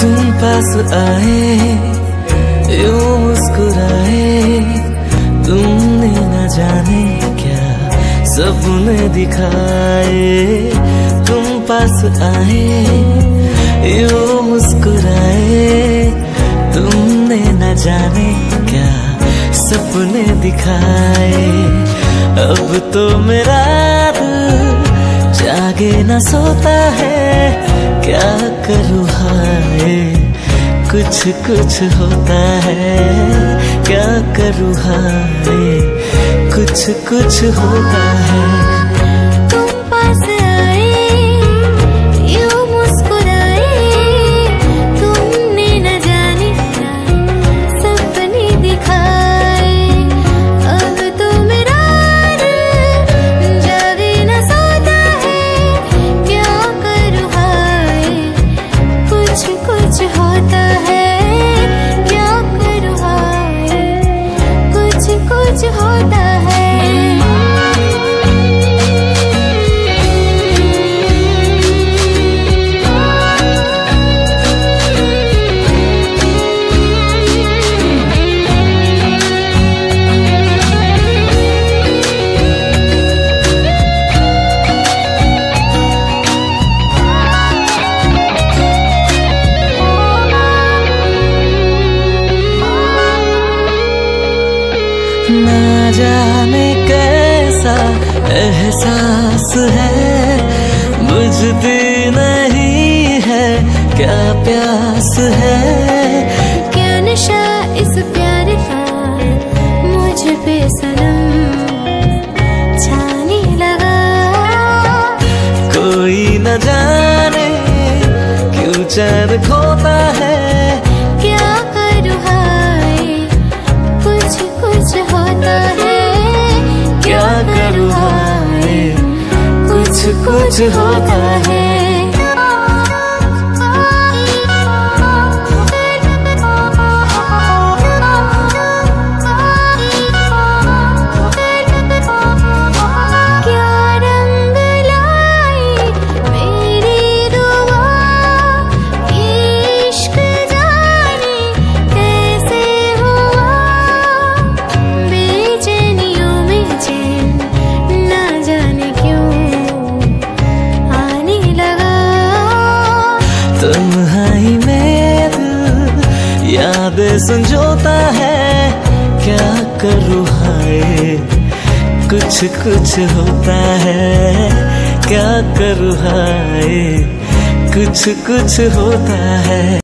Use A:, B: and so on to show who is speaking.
A: तुम पास आए यू मुस्कुराए, तुमने न जाने क्या सपने दिखाए। तुम पास आए, यू मुस्कुराए, तुमने न जाने क्या सपने दिखाए। अब तो मेरा जागे न सोता है, क्या करूँ कुछ कुछ होता है। क्या करूँ हाय? कुछ कुछ होता है। ना जाने कैसा एहसास है। बुझती नहीं है क्या प्यास है?
B: क्या नशा इस प्यार का? मुझ पे सनम छाने लगा।
A: कोई न जाने क्यों चैन खोता है कुछ होता है। तन्हाई में दिल यादें संजोता है, क्या करूँ हाय? कुछ कुछ होता है, क्या करूँ हाय? कुछ कुछ होता है।